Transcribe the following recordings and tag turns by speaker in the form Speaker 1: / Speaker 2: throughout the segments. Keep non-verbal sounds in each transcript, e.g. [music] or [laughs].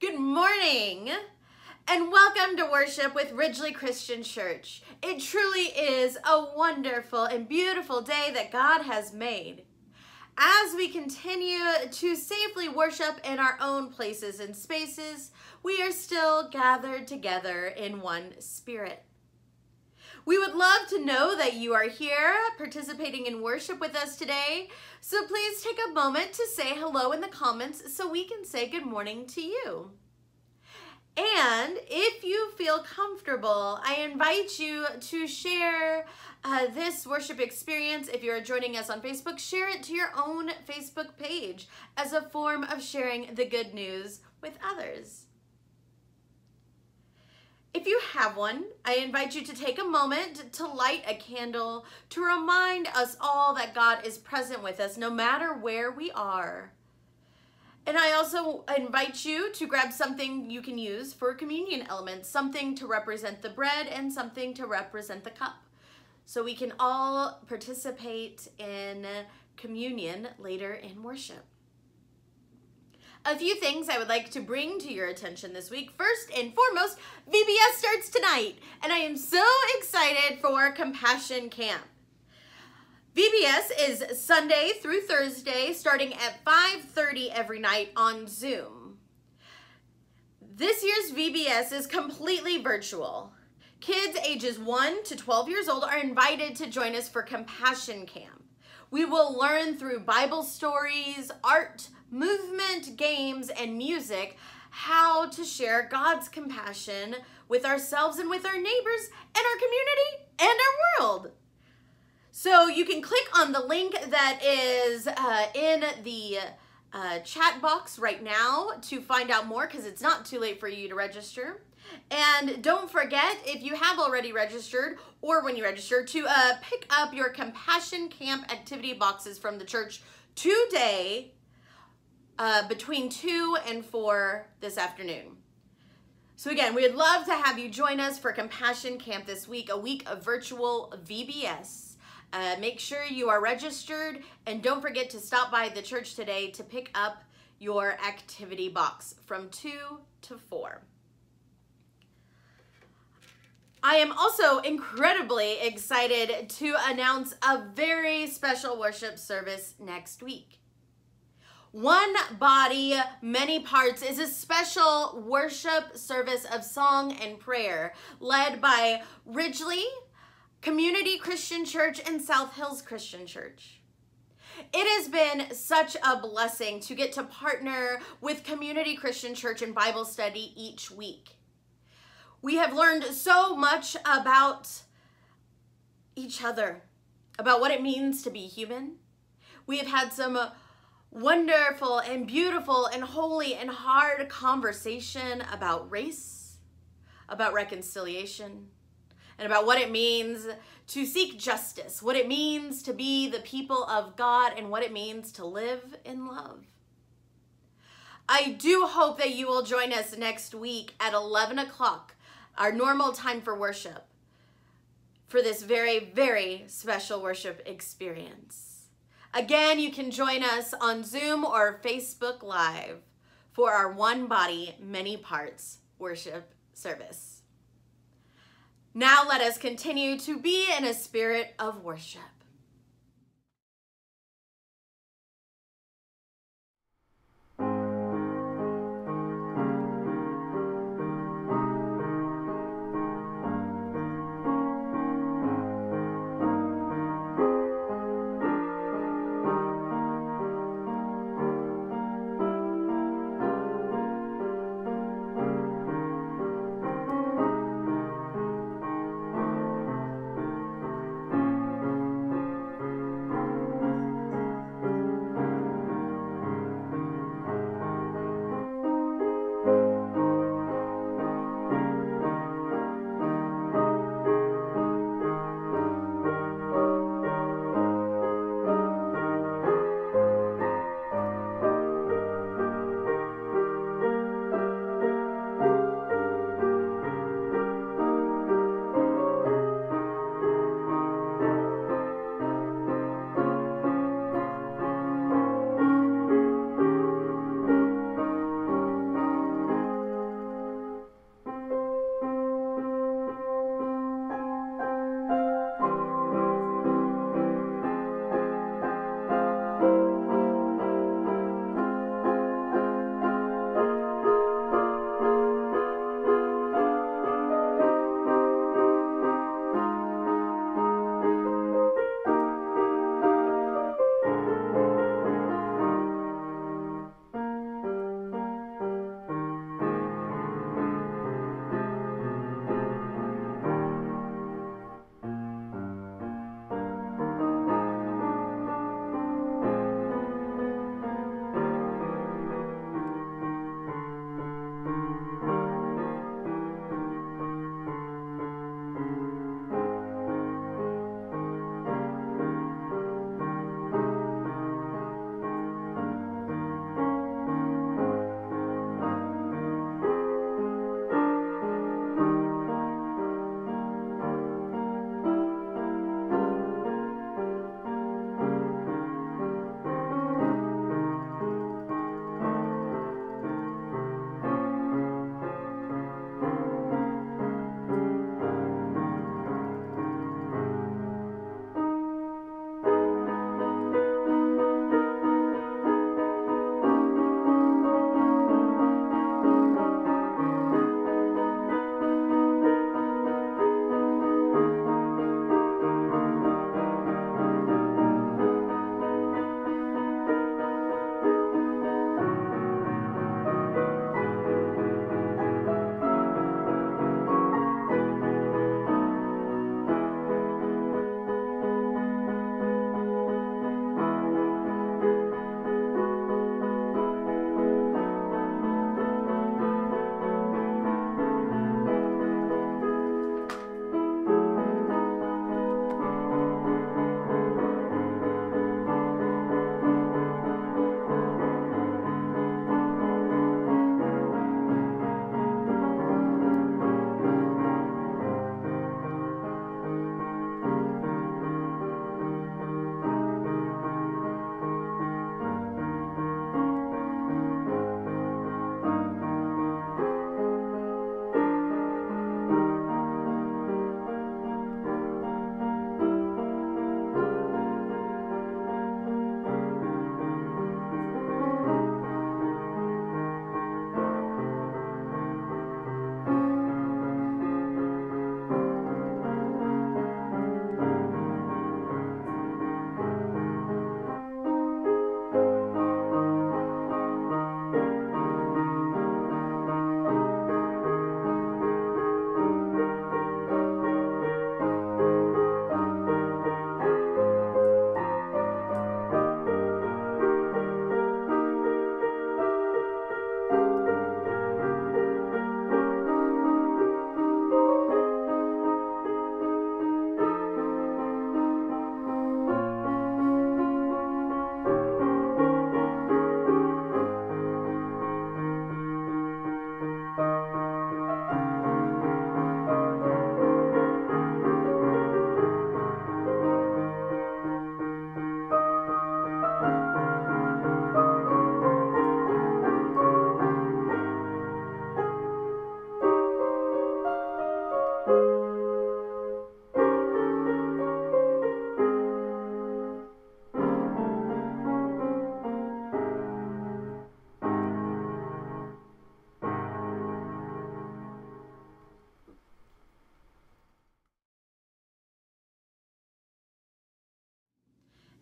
Speaker 1: Good morning and welcome to worship with Ridglea Christian Church. It truly is a wonderful and beautiful day that God has made. As we continue to safely worship in our own places and spaces, we are still gathered together in one spirit. We would love to know that you are here participating in worship with us today. So please take a moment to say hello in the comments so we can say good morning to you. And if you feel comfortable, I invite you to share uh, this worship experience. If you're joining us on Facebook, share it to your own Facebook page as a form of sharing the good news with others. If you have one, I invite you to take a moment to light a candle to remind us all that God is present with us no matter where we are. And I also invite you to grab something you can use for communion elements, something to represent the bread and something to represent the cup. So we can all participate in communion later in worship. A few things I would like to bring to your attention this week. First and foremost, VBS starts tonight, and I am so excited for Compassion Camp. VBS is Sunday through Thursday, starting at 5.30 every night on Zoom. This year's VBS is completely virtual. Kids ages 1 to 12 years old are invited to join us for Compassion Camp. We will learn through Bible stories, art, movement, games, and music how to share God's compassion with ourselves and with our neighbors and our community and our world. So you can click on the link that is uh, in the uh, chat box right now to find out more because it's not too late for you to register. And don't forget, if you have already registered or when you register, to uh, pick up your Compassion Camp activity boxes from the church today uh, between 2 and 4 this afternoon. So again, we'd love to have you join us for Compassion Camp this week, a week of virtual VBS. Uh, make sure you are registered and don't forget to stop by the church today to pick up your activity box from 2 to 4. I am also incredibly excited to announce a very special worship service next week. One Body, Many Parts is a special worship service of song and prayer led by Ridglea Community Christian Church and South Hills Christian Church. It has been such a blessing to get to partner with Community Christian Church and Bible study each week. We have learned so much about each other, about what it means to be human. We have had some wonderful and beautiful and holy and hard conversation about race, about reconciliation, and about what it means to seek justice, what it means to be the people of God, and what it means to live in love. I do hope that you will join us next week at 11 o'clock, our normal time for worship, for this very, very special worship experience. Again, you can join us on Zoom or Facebook Live for our One Body, Many Parts worship service. Now let us continue to be in a spirit of worship.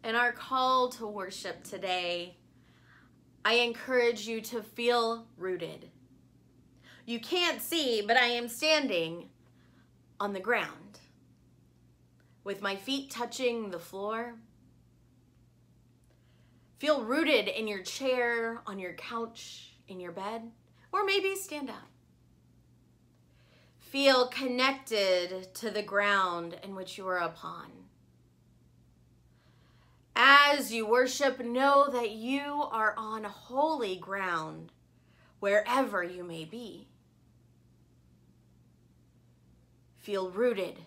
Speaker 1: In our call to worship today, I encourage you to feel rooted. You can't see, but I am standing on the ground with my feet touching the floor. Feel rooted in your chair, on your couch, in your bed, or maybe stand up. Feel connected to the ground in which you are upon. As you worship, know that you are on holy ground wherever you may be. Feel rooted.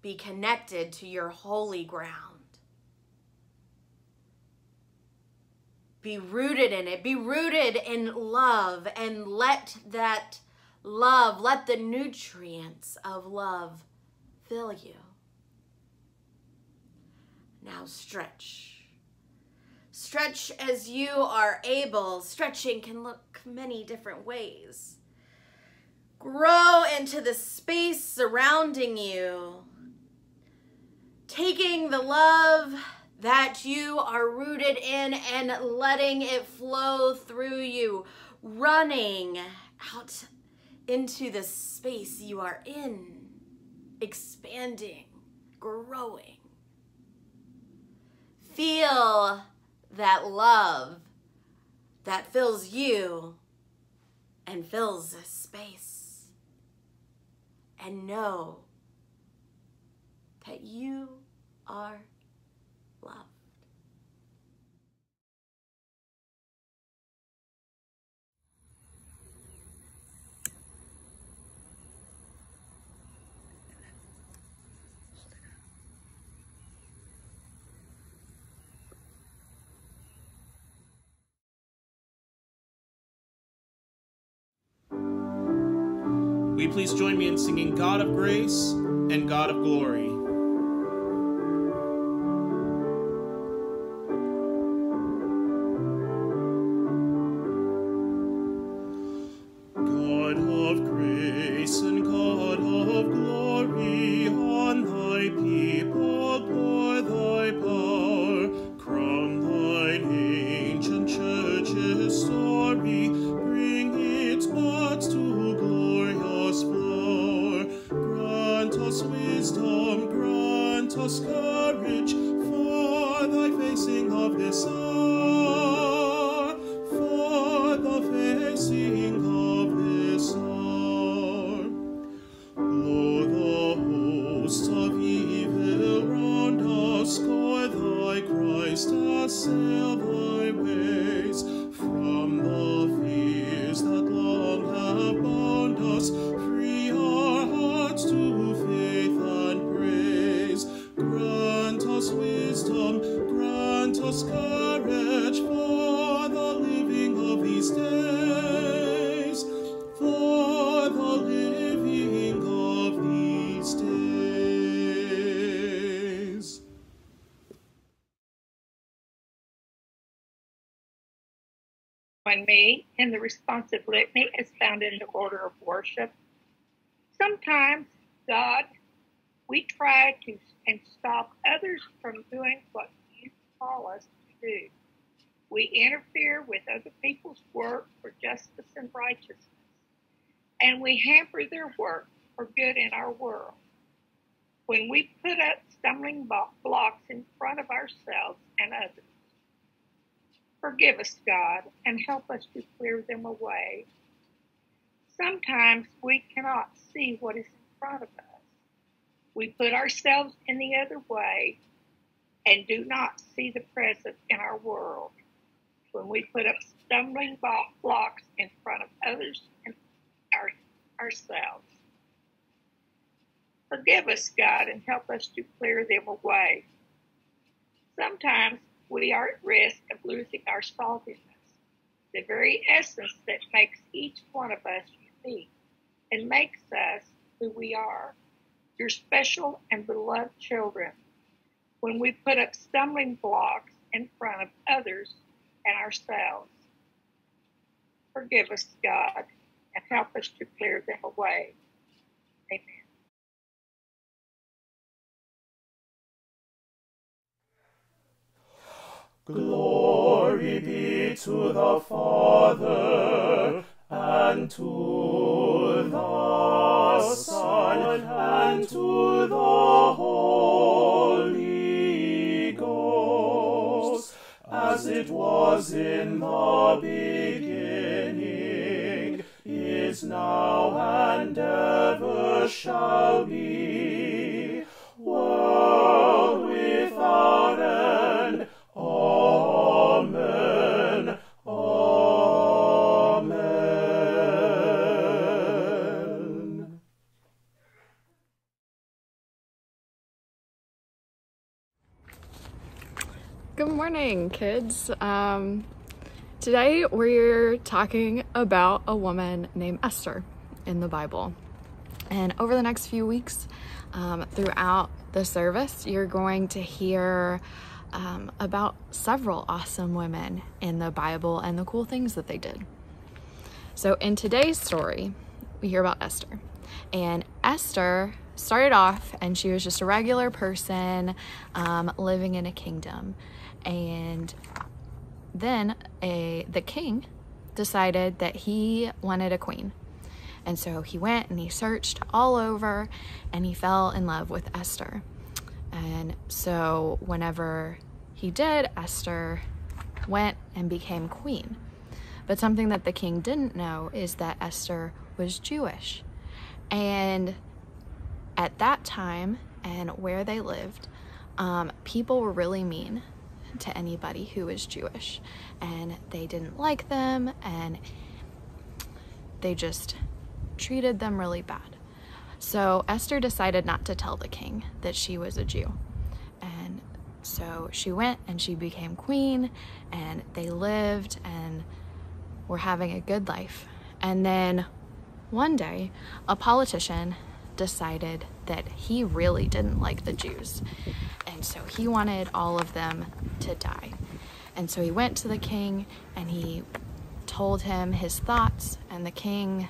Speaker 1: Be connected to your holy ground. Be rooted in it. Be rooted in love and let that love, let the nutrients of love fill you. Now stretch. Stretch as you are able. Stretching can look many different ways. Grow into the space surrounding you. Taking the love that you are rooted in and letting it flow through you. Running out into the space you are in. Expanding, growing. Feel that love that fills you and fills this space. And know that you are
Speaker 2: Will you please join me in singing God of Grace and God of Glory?
Speaker 3: Worship. Sometimes, God, we try to and stop others from doing what you call us to do. We interfere with other people's work for justice and righteousness, and we hamper their work for good in our world. When we put up stumbling blocks in front of ourselves and others, Forgive us, God, and help us to clear them away. Sometimes we cannot see what is in front of us. We put ourselves in the other way and do not see the present in our world. When we put up stumbling blocks in front of others and our, ourselves. Forgive us, God, and help us to clear them away. Sometimes we are at risk of losing our saltiness, the very essence that makes each one of us unique and makes us who we are, your special and beloved children. When we put up stumbling blocks in front of others and ourselves, forgive us, God, and help us to clear them away. Amen.
Speaker 4: Glory be to the Father and to the Son and to the Holy Ghost, as it was in the beginning, is now, and ever shall be, world without end.
Speaker 5: Good morning, kids. Um, today we're talking about a woman named Esther in the Bible. And over the next few weeks, um, throughout the service, you're going to hear um, about several awesome women in the Bible and the cool things that they did. So, in today's story, we hear about Esther. And Esther started off and she was just a regular person um, living in a kingdom. And then a, the king decided that he wanted a queen. And so he went and he searched all over and he fell in love with Esther. And so whenever he did, Esther went and became queen. But something that the king didn't know is that Esther was Jewish. And at that time and where they lived, um, people were really mean to anybody who was Jewish. And they didn't like them and they just treated them really bad. So Esther decided not to tell the king that she was a Jew. And so she went and she became queen, and they lived and were having a good life. And then one day, a politician decided that he really didn't like the Jews. So he wanted all of them to die. And so he went to the king and he told him his thoughts, and the king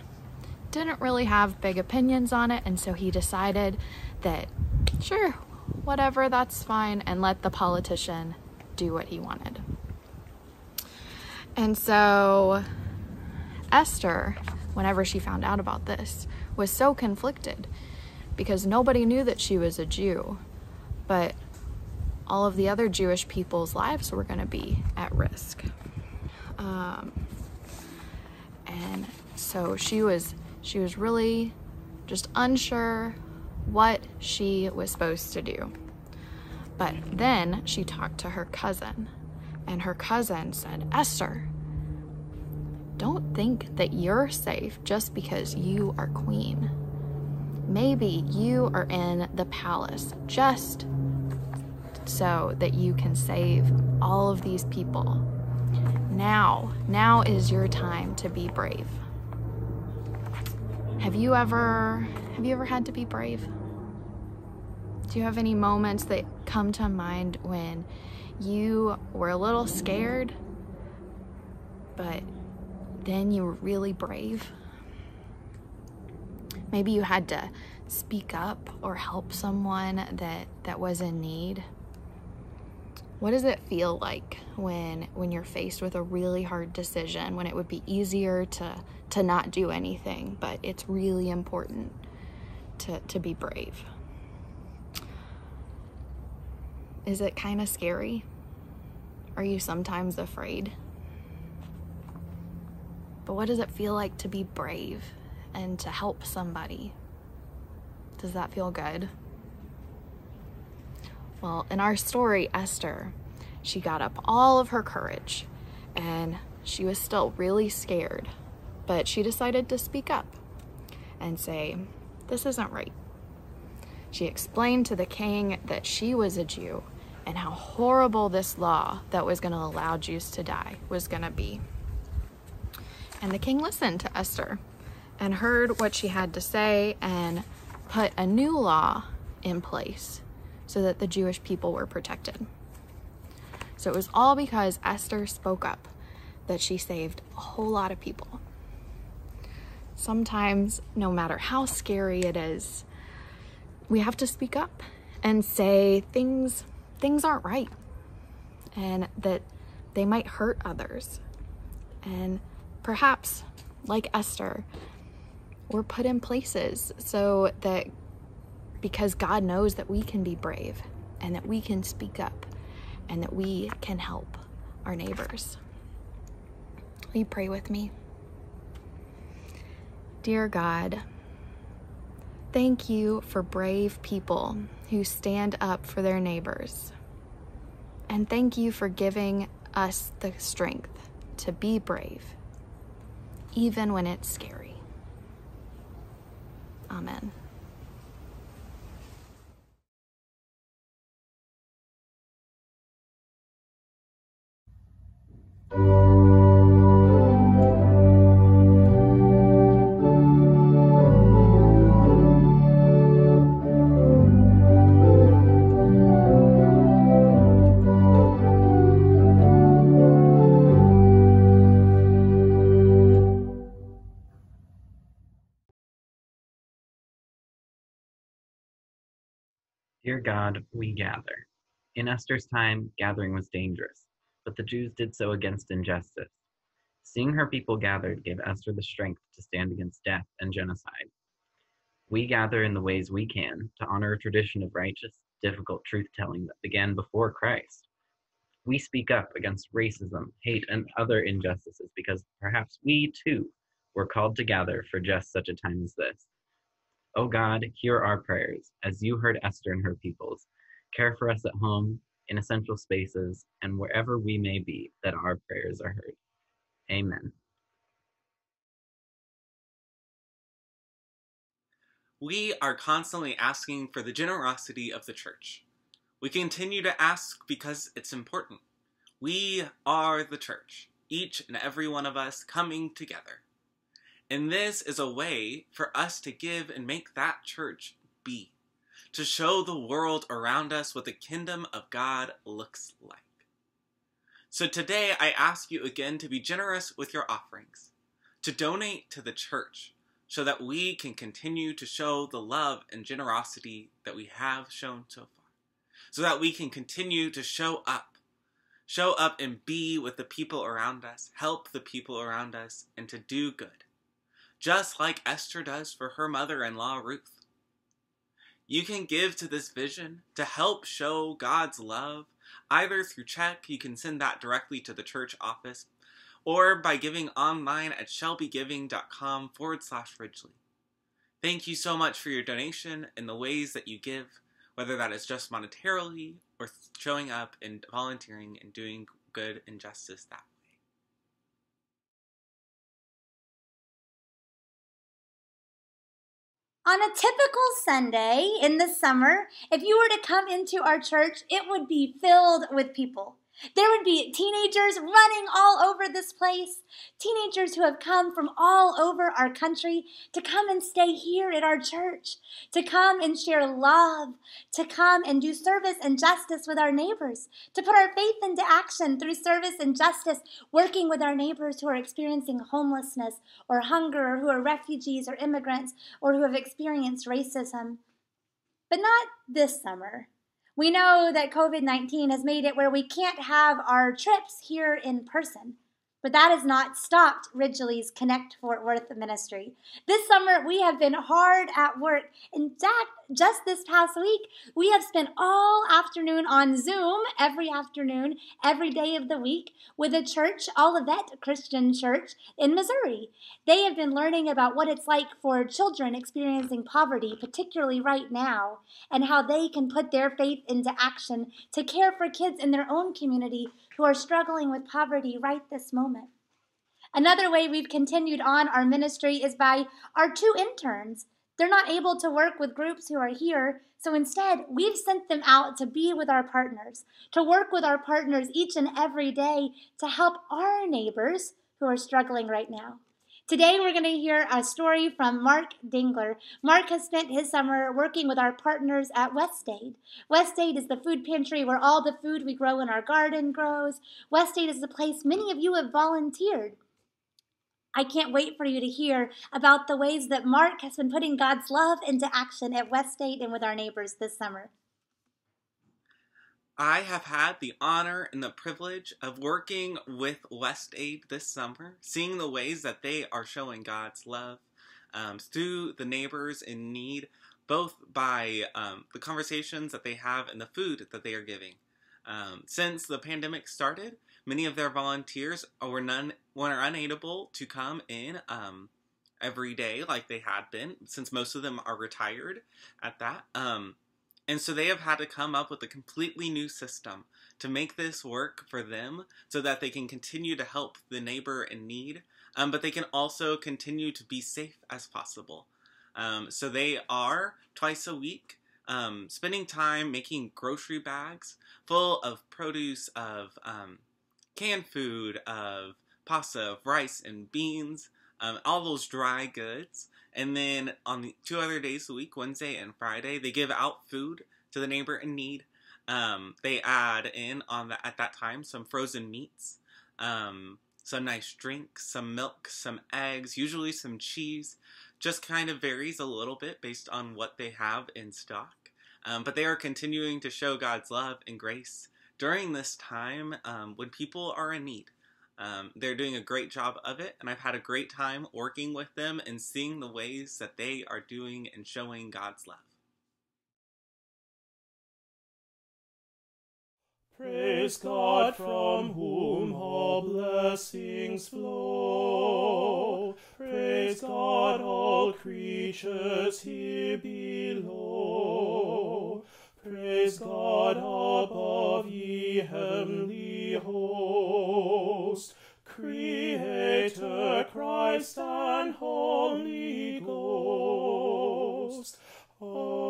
Speaker 5: didn't really have big opinions on it. And so he decided that, sure, whatever, that's fine, and let the politician do what he wanted. And so Esther, whenever she found out about this, was so conflicted because nobody knew that she was a Jew, but all of the other Jewish people's lives were going to be at risk. Um, and so she was she was really just unsure what she was supposed to do. But then she talked to her cousin, and her cousin said, Esther, don't think that you're safe just because you are queen. Maybe you are in the palace just so that you can save all of these people. Now, now is your time to be brave. Have you ever have you ever had to be brave? Do you have any moments that come to mind when you were a little scared but then you were really brave? Maybe you had to speak up or help someone that that was in need. What does it feel like when when you're faced with a really hard decision when it would be easier to to not do anything, but it's really important to to be brave? Is it kind of scary? Are you sometimes afraid? But what does it feel like to be brave and to help somebody? Does that feel good? Well, in our story, Esther, she got up all of her courage and she was still really scared, but she decided to speak up and say, This isn't right. She explained to the king that she was a Jew and how horrible this law that was going to allow Jews to die was going to be. And the king listened to Esther and heard what she had to say and put a new law in place so that the Jewish people were protected. So it was all because Esther spoke up that she saved a whole lot of people. Sometimes, no matter how scary it is, we have to speak up and say things things aren't right and that they might hurt others. And perhaps, like Esther, we're put in places so that because God knows that we can be brave and that we can speak up and that we can help our neighbors. Will you pray with me? Dear God, thank you for brave people who stand up for their neighbors. And thank you for giving us the strength to be brave, even when it's scary. Amen.
Speaker 6: Dear God, we gather. In Esther's time, gathering was dangerous, but the Jews did so against injustice. Seeing her people gathered gave Esther the strength to stand against death and genocide. We gather in the ways we can to honor a tradition of righteous, difficult truth telling that began before Christ. We speak up against racism, hate, and other injustices because perhaps we too were called to gather for just such a time as this. O God, hear our prayers, as you heard Esther and her peoples. Care for us at home, in essential spaces, and wherever we may be, that our prayers are heard. Amen.
Speaker 7: We are constantly asking for the generosity of the church. We continue to ask because it's important. We are the church, each and every one of us coming together. And this is a way for us to give and make that church be, to show the world around us what the kingdom of God looks like. So today I ask you again to be generous with your offerings, to donate to the church, so that we can continue to show the love and generosity that we have shown so far, so that we can continue to show up, show up and be with the people around us, help the people around us, and to do good just like Esther does for her mother in law, Ruth. You can give to this vision to help show God's love, either through check, you can send that directly to the church office, or by giving online at shelbygiving.com forward slash Ridglea. Thank you so much for your donation and the ways that you give, whether that is just monetarily or showing up and volunteering and doing good and justice that
Speaker 8: On a typical Sunday in the summer, if you were to come into our church, it would be filled with people. There would be teenagers running all over this place, teenagers who have come from all over our country to come and stay here at our church, to come and share love, to come and do service and justice with our neighbors, to put our faith into action through service and justice, working with our neighbors who are experiencing homelessness or hunger, or who are refugees or immigrants, or who have experienced racism. But not this summer. We know that COVID 19 has made it where we can't have our trips here in person. But that has not stopped Ridglea's Connect Fort Worth ministry. This summer, we have been hard at work. In fact, just this past week, we have spent all afternoon on Zoom, every afternoon, every day of the week, with a church, Olivet Christian Church in Missouri. They have been learning about what it's like for children experiencing poverty, particularly right now, and how they can put their faith into action to care for kids in their own community who are struggling with poverty right this moment. Another way we've continued on our ministry is by our two interns. They're not able to work with groups who are here, so instead, we've sent them out to be with our partners, to work with our partners each and every day to help our neighbors who are struggling right now. Today, we're going to hear a story from Mark Dingler. Mark has spent his summer working with our partners at West Aid. West Aid is the food pantry where all the food we grow in our garden grows. West Aid is the place many of you have volunteered. I can't wait for you to hear about the ways that Mark has been putting God's love into action at West Aid and with our neighbors this summer.
Speaker 7: I have had the honor and the privilege of working with West Aid this summer, seeing the ways that they are showing God's love um, through the neighbors in need, both by um, the conversations that they have and the food that they are giving. Um, since the pandemic started, many of their volunteers were none were unable to come in um, every day like they had been, since most of them are retired at that. And so they have had to come up with a completely new system to make this work for them so that they can continue to help the neighbor in need, um, but they can also continue to be safe as possible. Um, so they are twice a week um, spending time making grocery bags full of produce, of um, canned food, of pasta, of rice and beans, um, all those dry goods. And then on the two other days a week, Wednesday and Friday, they give out food to the neighbor in need. Um, they add in on the, at that time some frozen meats, um, some nice drinks, some milk, some eggs, usually some cheese. Just kind of varies a little bit based on what they have in stock. Um, but they are continuing to show God's love and grace during this time um, when people are in need. Um, they're doing a great job of it, and I've had a great time working with them and seeing the ways that they are doing and showing God's love.
Speaker 4: Praise God from whom all blessings flow. Praise God, all creatures here below. Praise God above, ye heavenly host. Creator, Christ, and Holy Ghost. Amen.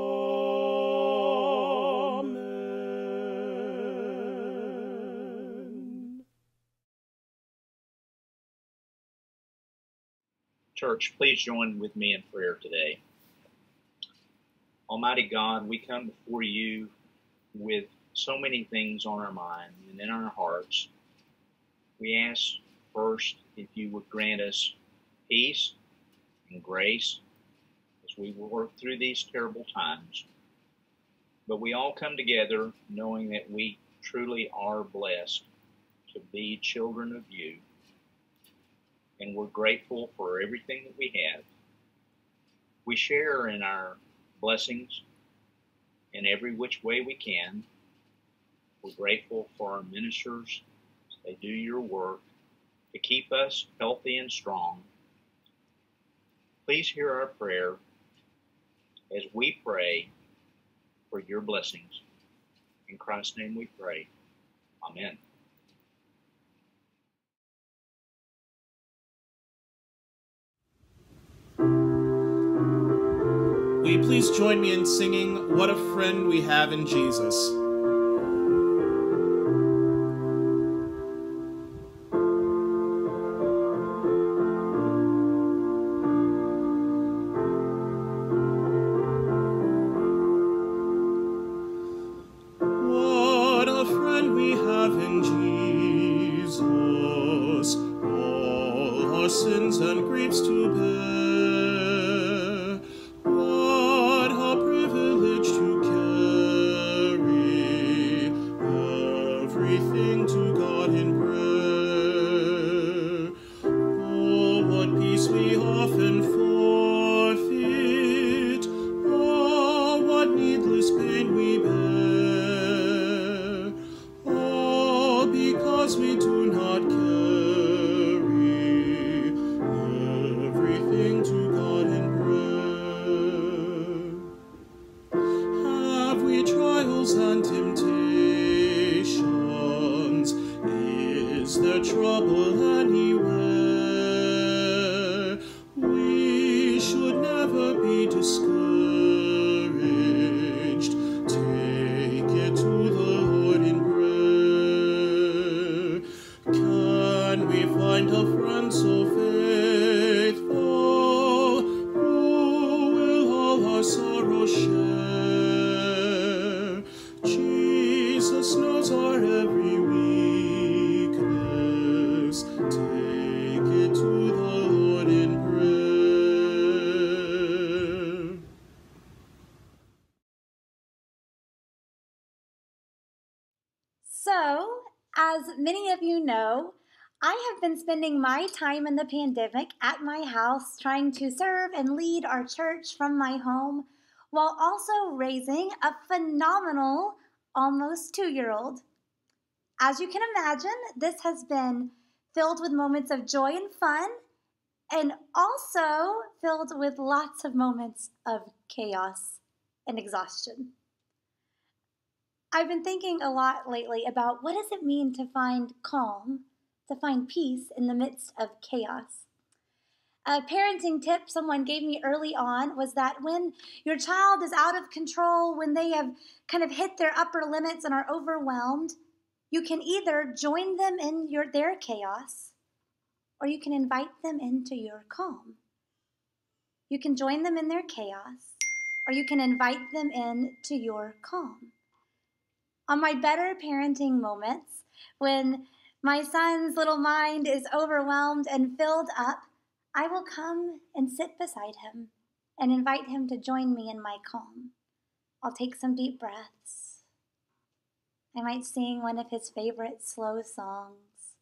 Speaker 9: Church, please join with me in prayer today. Almighty God, we come before you with so many things on our mind and in our hearts. We ask first if you would grant us peace and grace as we work through these terrible times. But we all come together knowing that we truly are blessed to be children of you. And we're grateful for everything that we have. We share in our blessings in every which way we can. We're grateful for our ministers. They do your work to keep us healthy and strong. Please hear our prayer as we pray for your blessings. In Christ's name we pray. Amen.
Speaker 2: Will you please join me in singing What a Friend We Have in Jesus? Because we
Speaker 8: spending my time in the pandemic at my house trying to serve and lead our church from my home while also raising a phenomenal almost two year old. As you can imagine, this has been filled with moments of joy and fun and also filled with lots of moments of chaos and exhaustion. I've been thinking a lot lately about what does it mean to find calm, to find peace in the midst of chaos. A parenting tip someone gave me early on was that when your child is out of control, when they have kind of hit their upper limits and are overwhelmed, you can either join them in your, their chaos or you can invite them into your calm. You can join them in their chaos or you can invite them into your calm on my better parenting moments, when my son's little mind is overwhelmed and filled up, I will come and sit beside him and invite him to join me in my calm. I'll take some deep breaths. I might sing one of his favorite slow songs.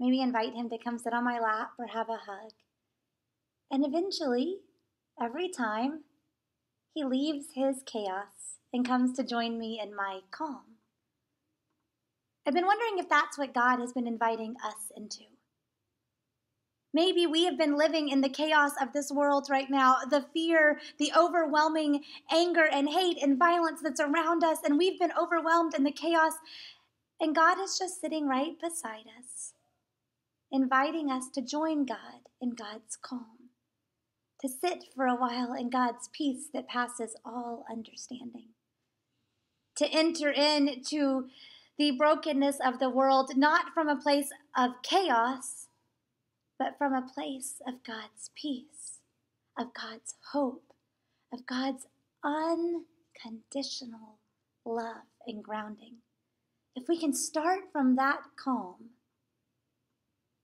Speaker 8: Maybe invite him to come sit on my lap or have a hug. And eventually, every time, he leaves his chaos and comes to join me in my calm. I've been wondering if that's what God has been inviting us into. Maybe we have been living in the chaos of this world right now, the fear, the overwhelming anger and hate and violence that's around us, and we've been overwhelmed in the chaos. And God is just sitting right beside us, inviting us to join God in God's calm, to sit for a while in God's peace that passes all understanding, to enter into the brokenness of the world, not from a place of chaos, but from a place of God's peace, of God's hope, of God's unconditional love and grounding. If we can start from that calm,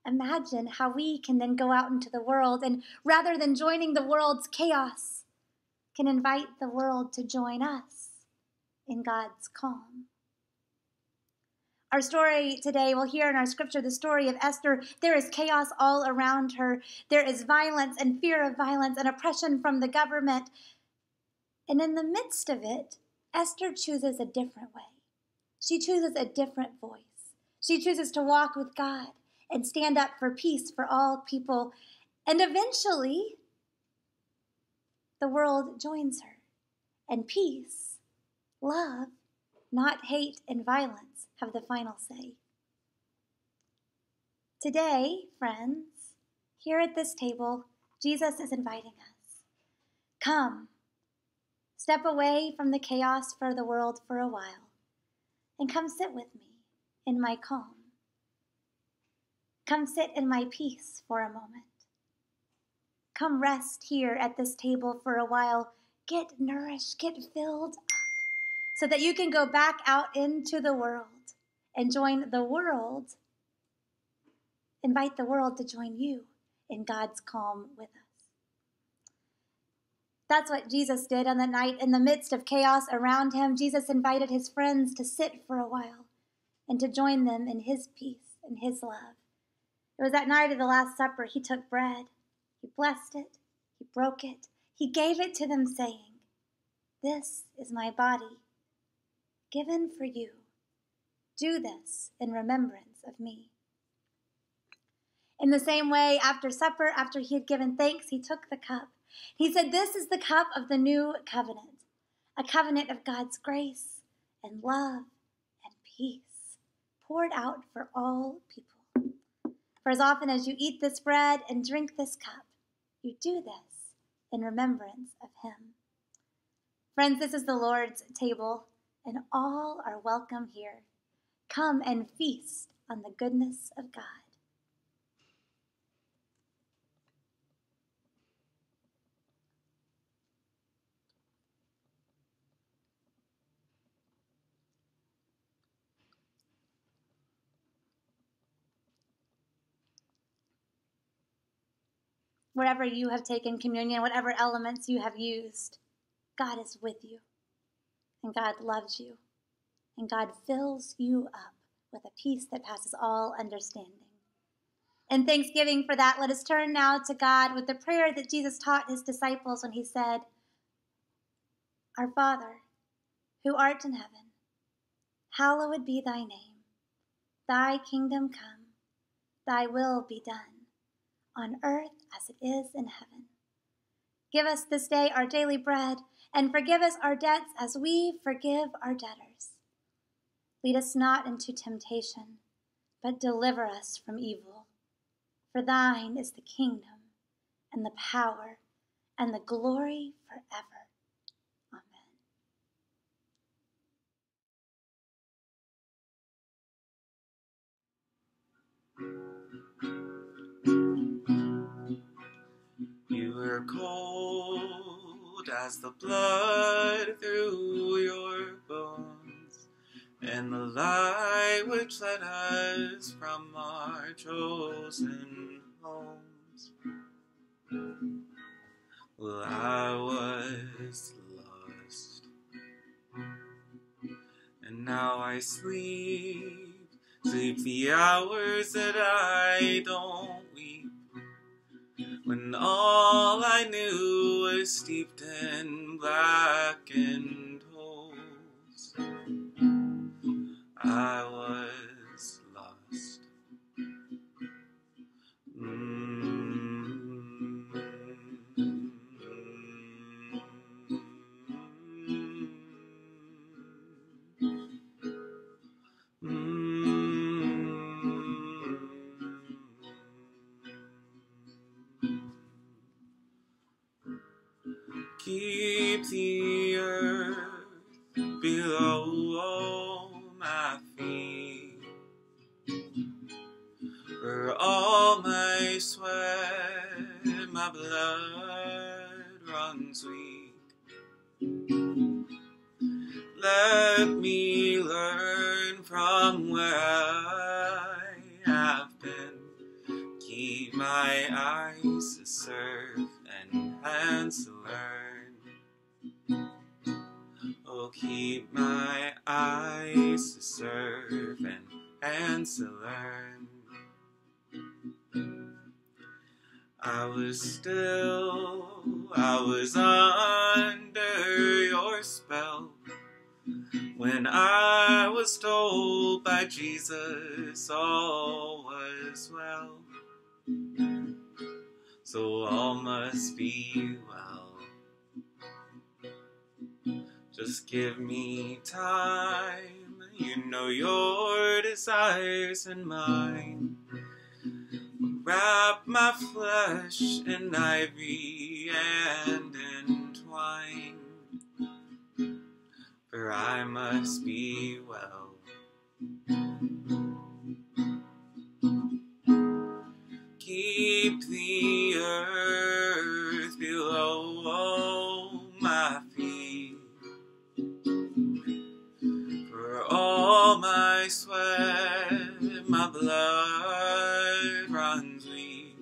Speaker 8: imagine how we can then go out into the world and rather than joining the world's chaos, can invite the world to join us in God's calm. Our story today, we'll hear in our scripture the story of Esther. There is chaos all around her. There is violence and fear of violence and oppression from the government. And in the midst of it, Esther chooses a different way. She chooses a different voice. She chooses to walk with God and stand up for peace for all people. And eventually, the world joins her. And peace, love, not hate and violence, have the final say. Today, friends, here at this table, Jesus is inviting us. Come, step away from the chaos for the world for a while, and come sit with me in my calm. Come sit in my peace for a moment. Come rest here at this table for a while. Get nourished, get filled so that you can go back out into the world and join the world. Invite the world to join you in God's calm with us. That's what Jesus did on the night in the midst of chaos around him. Jesus invited his friends to sit for a while and to join them in his peace and his love. It was that night of the Last Supper, he took bread, he blessed it, he broke it, he gave it to them, saying, This is my body given for you. Do this in remembrance of me. In the same way, after supper, after he had given thanks, he took the cup. He said, This is the cup of the new covenant, a covenant of God's grace and love and peace, poured out for all people. For as often as you eat this bread and drink this cup, you do this in remembrance of him. Friends, this is the Lord's table and all are welcome here. Come and feast on the goodness of God. Wherever you have taken communion, whatever elements you have used, God is with you and God loves you. and God fills you up with a peace that passes all understanding. In thanksgiving for that, let us turn now to God with the prayer that Jesus taught his disciples when he said, Our Father, who art in heaven, hallowed be thy name. Thy kingdom come, thy will be done, on earth as it is in heaven. Give us this day our daily bread, and forgive us our debts as we forgive our debtors. Lead us not into temptation, but deliver us from evil. For thine is the kingdom, and the power, and the glory forever. Amen.
Speaker 7: You were cold as the blood through your bones, and the light which led us from our chosen homes. Well, I was lost, and now I sleep, sleep the hours that I don't weep when all I knew was steeped in blackened holes. I was be well. Just give me time, you know your desires and mine. Wrap my flesh in ivy and entwine, for I must be well. Keep the earth below my feet, for all my sweat, my blood runs weak.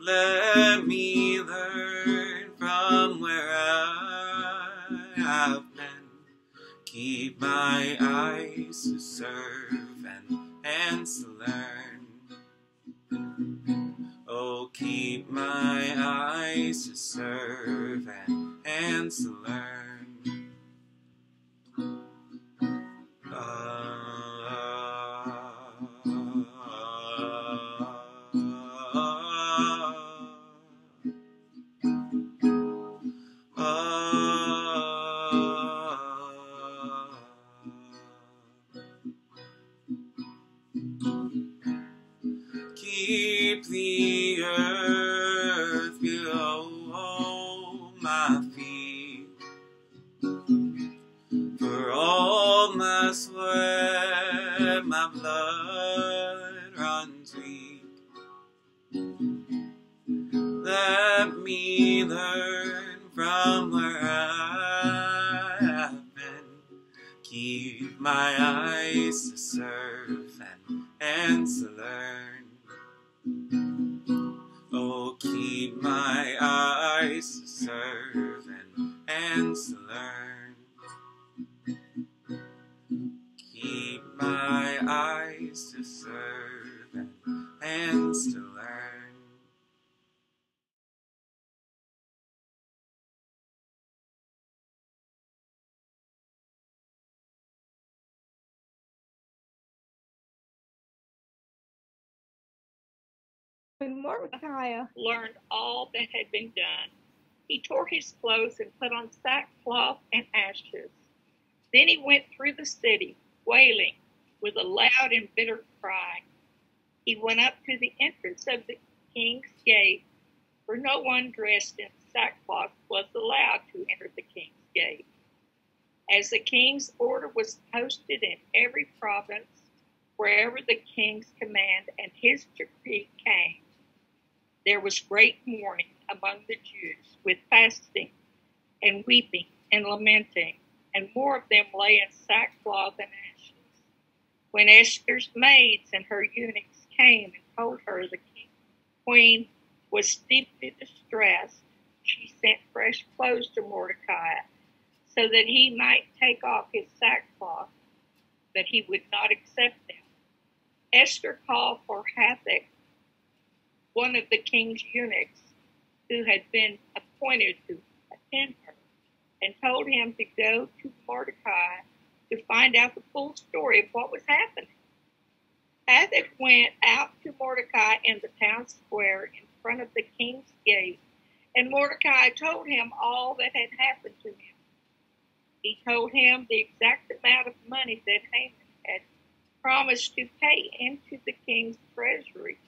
Speaker 7: Let me learn from where I have been. Keep my eyes to serve and hands to learn. Oh, keep my eyes to serve and hands to learn.
Speaker 3: Mordecai learned all that had been done, he tore his clothes and put on sackcloth and ashes. Then he went through the city, wailing with a loud and bitter cry. He went up to the entrance of the king's gate, for no one dressed in sackcloth was allowed to enter the king's gate. As the king's order was posted in every province, wherever the king's command and his decree came, there was great mourning among the Jews, with fasting and weeping and lamenting, and more of them lay in sackcloth and ashes. When Esther's maids and her eunuchs came and told her the king, queen was deeply distressed, she sent fresh clothes to Mordecai so that he might take off his sackcloth, but he would not accept them. Esther called for Hathach, one of the king's eunuchs, who had been appointed to attend her, and told him to go to Mordecai to find out the full story of what was happening. Hathach went out to Mordecai in the town square in front of the king's gate, and Mordecai told him all that had happened to him. He told him the exact amount of money that Haman had promised to pay into the king's treasury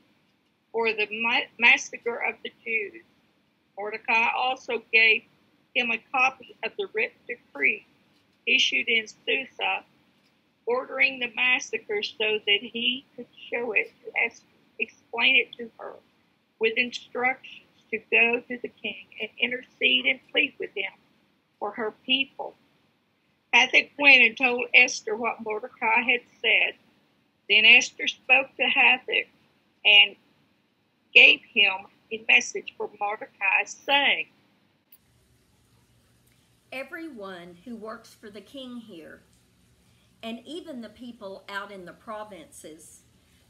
Speaker 3: for the massacre of the Jews. Mordecai also gave him a copy of the written decree issued in Susa ordering the massacre so that he could show it to Esther, explain it to her with instructions to go to the king and intercede and plead with him for her people. Hathach went and told Esther what Mordecai had said. Then Esther spoke to Hathach and gave him a message for Mordecai, saying,
Speaker 10: Everyone who works for the king here, and even the people out in the provinces,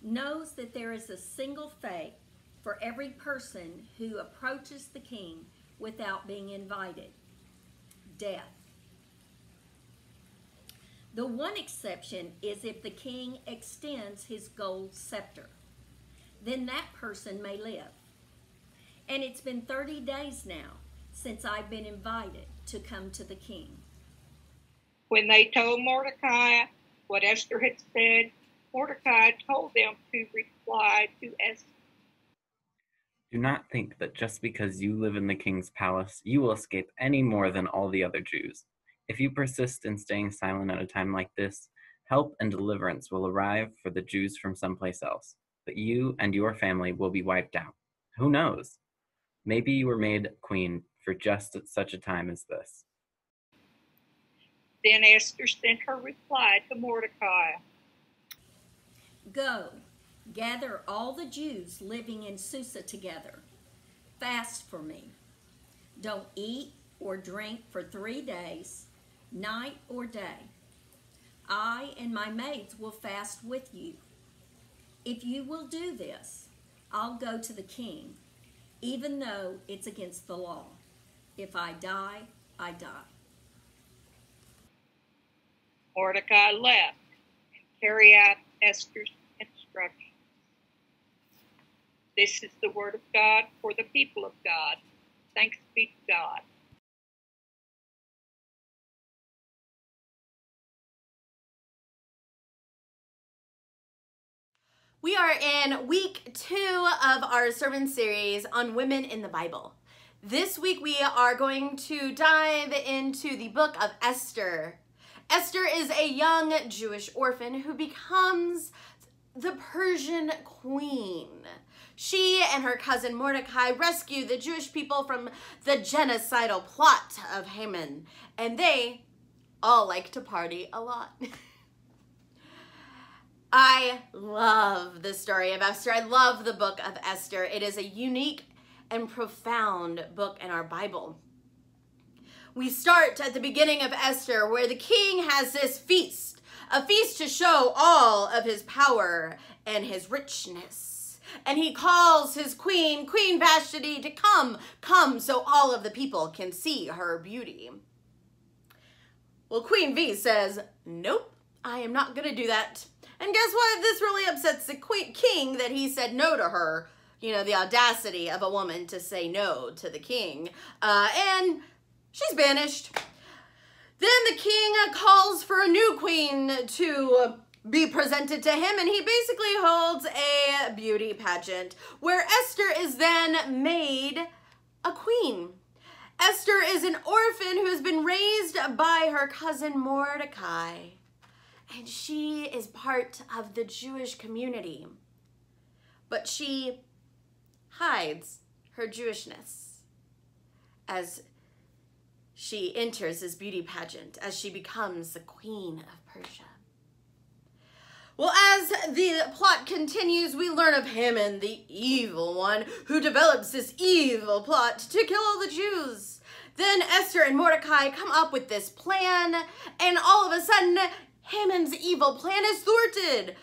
Speaker 10: knows that there is a single fate for every person who approaches the king without being invited death. The one exception is if the king extends his gold scepter. Then that person may live. And it's been 30 days now since I've been invited to come to the king.
Speaker 3: When they told Mordecai what Esther had said, Mordecai told them to reply to Esther.
Speaker 6: Do not think that just because you live in the king's palace, you will escape any more than all the other Jews. If you persist in staying silent at a time like this, help and deliverance will arrive for the Jews from someplace else, but you and your family will be wiped out. Who knows? Maybe you were made queen for just such a time as this.
Speaker 3: Then Esther sent her reply to Mordecai
Speaker 10: Go, gather all the Jews living in Susa together. Fast for me. Don't eat or drink for three days, night or day. I and my maids will fast with you. If you will do this, I'll go to the king, even though it's against the law. If I die, I die.
Speaker 3: Mordecai left and carried out Esther's instructions. This is the word of God for the people of God. Thanks be to God.
Speaker 1: We are in week two of our sermon series on women in the Bible. This week we are going to dive into the book of Esther. Esther is a young Jewish orphan who becomes the Persian queen. She and her cousin Mordecai rescue the Jewish people from the genocidal plot of Haman, and they all like to party a lot. [laughs] I love the story of Esther. I love the book of Esther. It is a unique and profound book in our Bible. We start at the beginning of Esther where the king has this feast a feast to show all of his power and his richness. And he calls his queen, Queen Vashti, to come, come, so all of the people can see her beauty. Well, Queen V says, Nope, I am not going to do that. And guess what? This really upsets the queen, king that he said no to her. You know, the audacity of a woman to say no to the king. Uh, and she's banished. Then the king calls for a new queen to be presented to him, and he basically holds a beauty pageant where Esther is then made a queen. Esther is an orphan who has been raised by her cousin Mordecai, and she is part of the Jewish community. But she hides her Jewishness as she enters this beauty pageant, as she becomes the queen of Persia. Well, as the plot continues, we learn of Haman, the evil one, who develops this evil plot to kill all the Jews. Then Esther and Mordecai come up with this plan, and all of a sudden, Haman's evil plan is thwarted.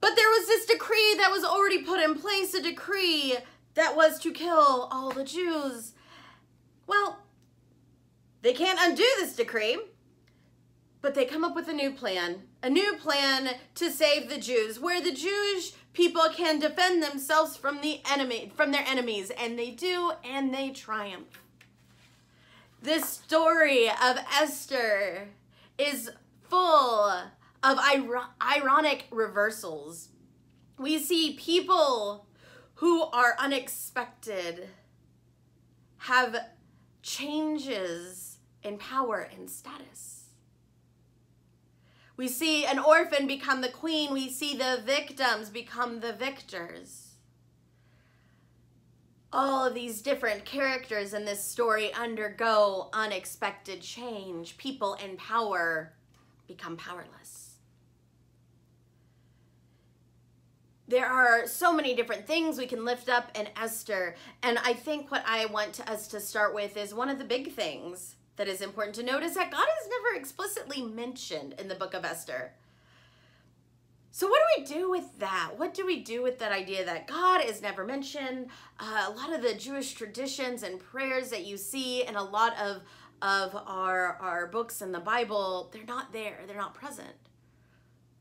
Speaker 1: But there was this decree that was already put in place, a decree that was to kill all the Jews. Well, they can't undo this decree, but they come up with a new plan, a new plan to save the Jews, where the Jewish people can defend themselves from the enemy, from their enemies, and they do, and they triumph. This story of Esther is full of ironic reversals. We see people who are unexpected have changes in power and status. We see an orphan become the queen. We see the victims become the victors. All of these different characters in this story undergo unexpected change. People in power become powerless. There are so many different things we can lift up in Esther, and I think what I want us to start with is one of the big things that is important to note is that God is never explicitly mentioned in the book of Esther. So, what do we do with that? What do we do with that idea that God is never mentioned? Uh, a lot of the Jewish traditions and prayers that you see in a lot of, of our, our books in the Bible, they're not there, they're not present.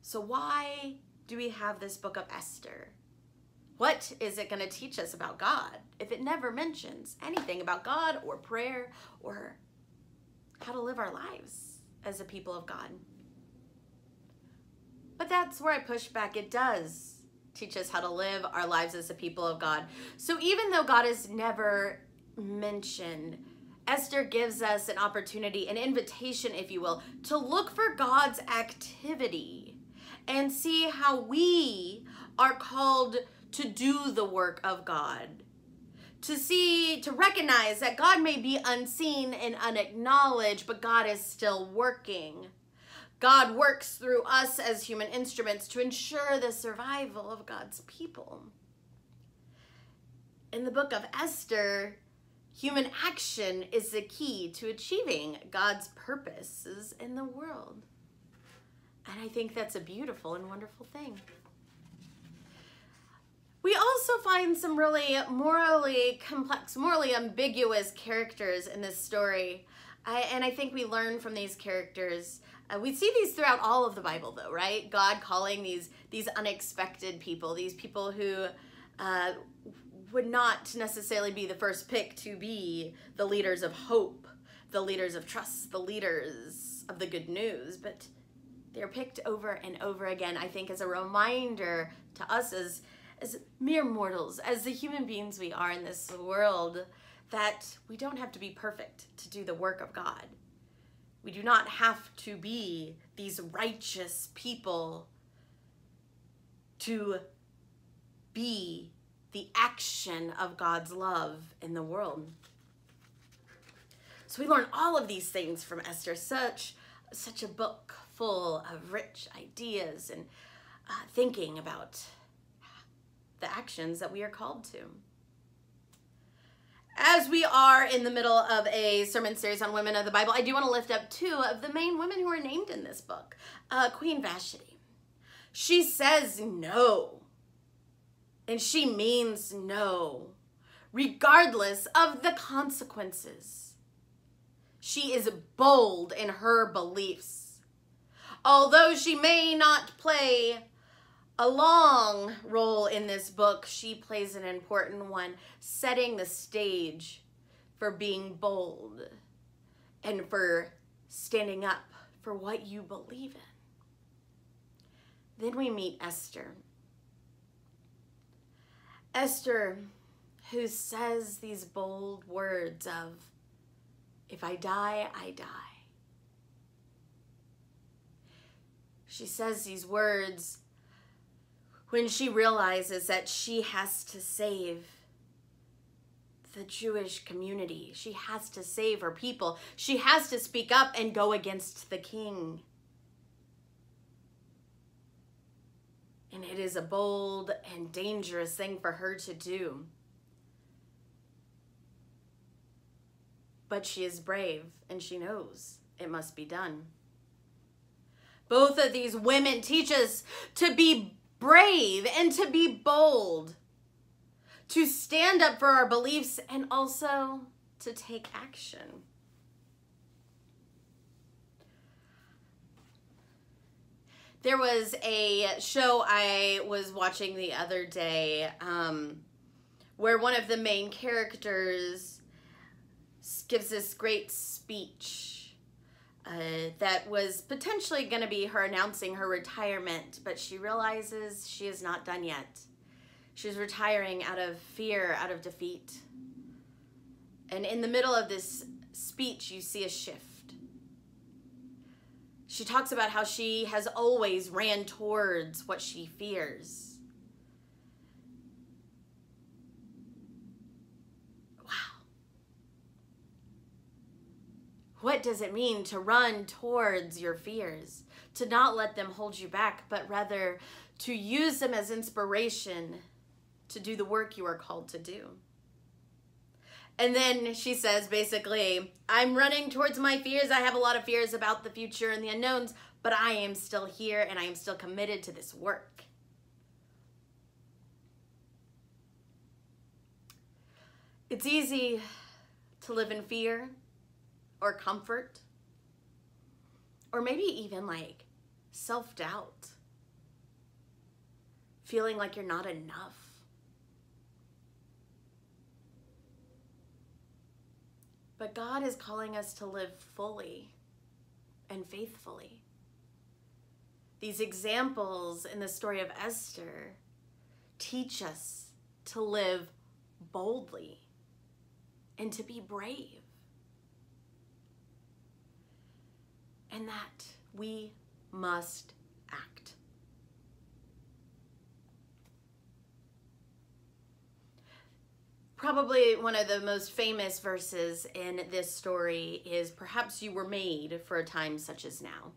Speaker 1: So, why do we have this book of Esther? What is it going to teach us about God if it never mentions anything about God or prayer or how to live our lives as a people of God. But that's where I push back. It does teach us how to live our lives as a people of God. So even though God is never mentioned, Esther gives us an opportunity, an invitation, if you will, to look for God's activity and see how we are called to do the work of God to see, to recognize that God may be unseen and unacknowledged, but God is still working. God works through us as human instruments to ensure the survival of God's people. In the book of Esther, human action is the key to achieving God's purposes in the world. And I think that's a beautiful and wonderful thing. We also find some really morally complex, morally ambiguous characters in this story. I, and I think we learn from these characters. Uh, we see these throughout all of the Bible, though, right? God calling these these unexpected people, these people who uh, would not necessarily be the first pick to be the leaders of hope, the leaders of trust, the leaders of the good news, but they're picked over and over again. I think as a reminder to us as as mere mortals, as the human beings we are in this world, that we don't have to be perfect to do the work of God. We do not have to be these righteous people to be the action of God's love in the world. So we learn all of these things from Esther. Such, such a book full of rich ideas and uh, thinking about the actions that we are called to. As we are in the middle of a sermon series on women of the Bible, I do want to lift up two of the main women who are named in this book. Uh, Queen Vashti. She says no. And she means no, regardless of the consequences. She is bold in her beliefs. Although she may not play a long role in this book, she plays an important one, setting the stage for being bold and for standing up for what you believe in. Then we meet Esther. Esther, who says these bold words of, if I die, I die. She says these words when she realizes that she has to save the Jewish community. She has to save her people. She has to speak up and go against the king. And it is a bold and dangerous thing for her to do. But she is brave and she knows it must be done. Both of these women teach us to be brave and to be bold, to stand up for our beliefs and also to take action. There was a show I was watching the other day um, where one of the main characters gives this great speech uh, that was potentially going to be her announcing her retirement, but she realizes she is not done yet. She's retiring out of fear, out of defeat. And in the middle of this speech, you see a shift she talks about how she has always ran towards what she fears. Wow. What does it mean to run towards your fears? To not let them hold you back, but rather to use them as inspiration to do the work you are called to do. And then she says basically, I'm running towards my fears. I have a lot of fears about the future and the unknowns, but I am still here and I am still committed to this work. It's easy to live in fear or comfort or maybe even like self doubt, feeling like you're not enough But God is calling us to live fully and faithfully. These examples in the story of Esther teach us to live boldly and to be brave. And that we must Probably one of the most famous verses in this story is Perhaps you were made for a time such as now.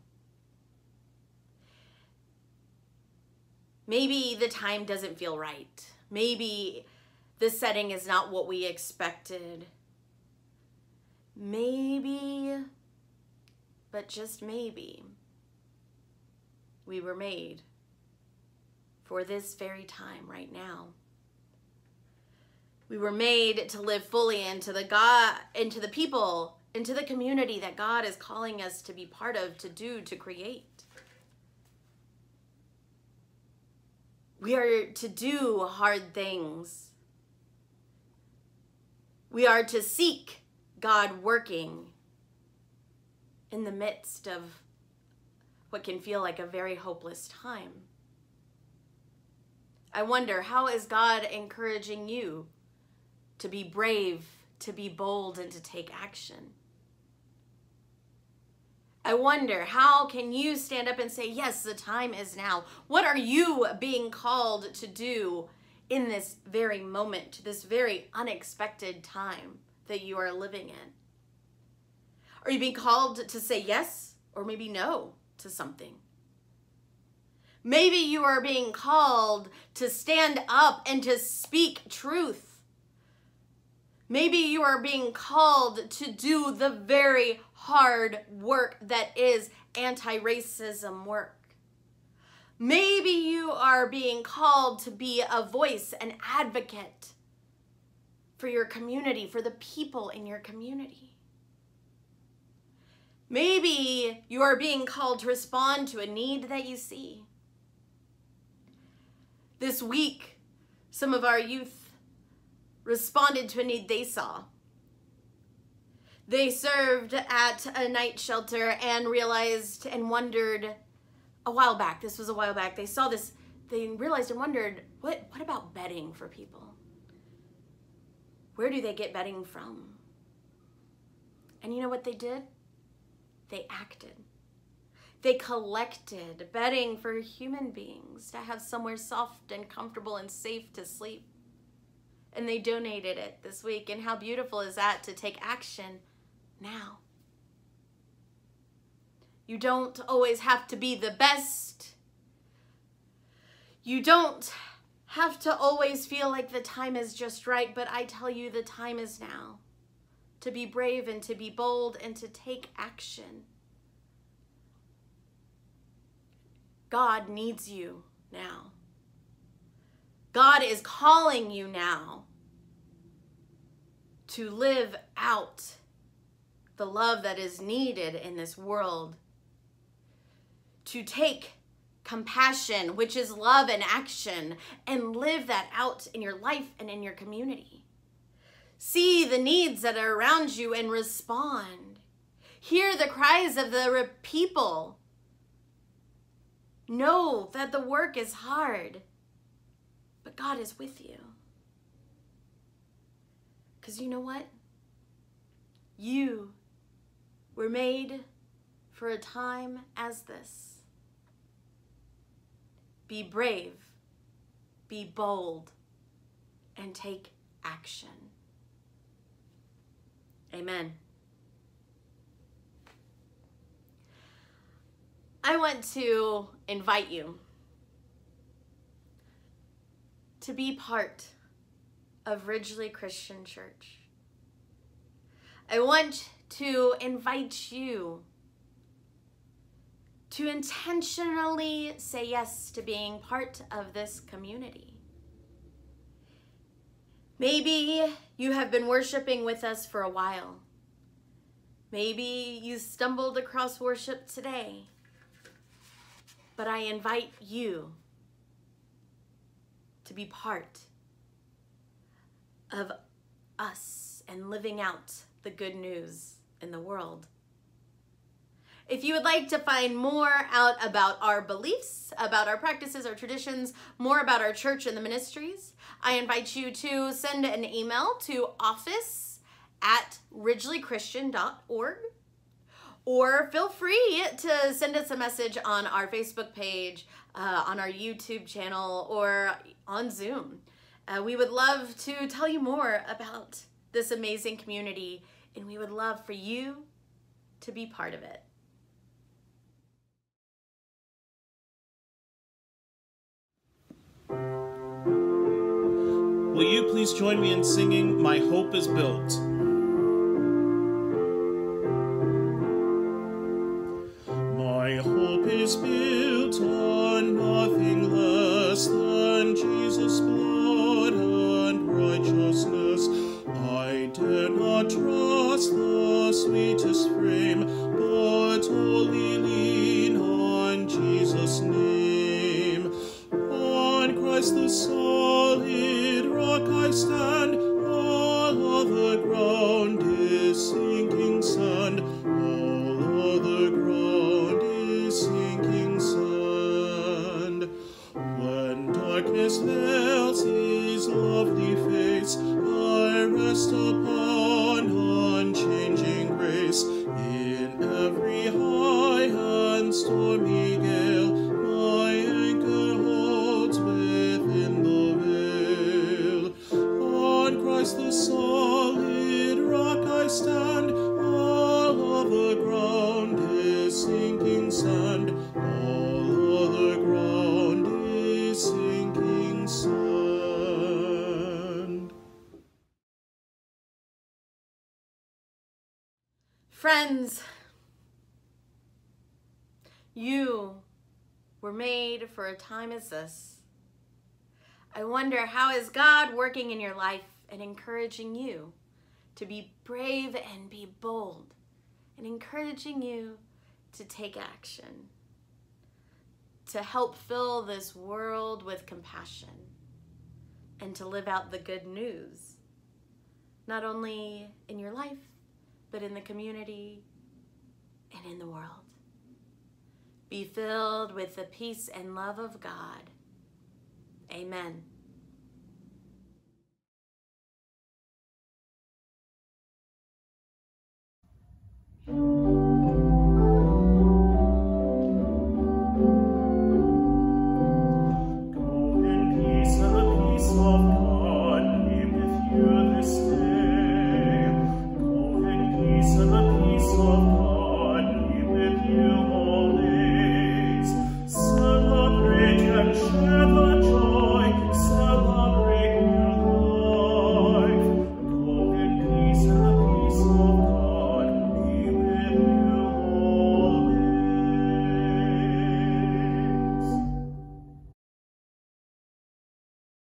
Speaker 1: Maybe the time doesn't feel right. Maybe the setting is not what we expected. Maybe, but just maybe, we were made for this very time right now. We were made to live fully into the God, into the people, into the community that God is calling us to be part of, to do, to create. We are to do hard things. We are to seek God working in the midst of what can feel like a very hopeless time. I wonder, how is God encouraging you to be brave, to be bold, and to take action. I wonder, how can you stand up and say, Yes, the time is now? What are you being called to do in this very moment, to this very unexpected time that you are living in? Are you being called to say yes or maybe no to something? Maybe you are being called to stand up and to speak truth Maybe you are being called to do the very hard work that is anti racism work. Maybe you are being called to be a voice, an advocate for your community, for the people in your community. Maybe you are being called to respond to a need that you see. This week, some of our youth responded to a need they saw. They served at a night shelter and realized and wondered a while back, this was a while back, they saw this, they realized and wondered, what, what about bedding for people? Where do they get bedding from? And you know what they did? They acted. They collected bedding for human beings to have somewhere soft and comfortable and safe to sleep. And they donated it this week. And how beautiful is that to take action now? You don't always have to be the best. You don't have to always feel like the time is just right, but I tell you, the time is now to be brave and to be bold and to take action. God needs you now. God is calling you now to live out the love that is needed in this world, to take compassion, which is love and action, and live that out in your life and in your community. See the needs that are around you and respond. Hear the cries of the people. Know that the work is hard, but God is with you. Because you know what? You were made for a time as this. Be brave, be bold, and take action. Amen. I want to invite you to be part of Ridglea Christian Church. I want to invite you to intentionally say yes to being part of this community. Maybe you have been worshiping with us for a while. Maybe you stumbled across worship today. But I invite you to be part of us and living out the good news in the world. If you would like to find more out about our beliefs, about our practices, our traditions, more about our church and the ministries, I invite you to send an email to office at ridgleachristian.org or feel free to send us a message on our Facebook page, uh, on our YouTube channel, or on Zoom. Uh, we would love to tell you more about this amazing community, and we would love for you to be part of it.
Speaker 2: Will you please join me in singing My Hope is Built? Hope
Speaker 1: Friends, you were made for a time as this. I wonder how is God working in your life and encouraging you to be brave and be bold and encouraging you to take action, to help fill this world with compassion and to live out the good news, not only in your life, but in the community and in the world. Be filled with the peace and love of God. Amen.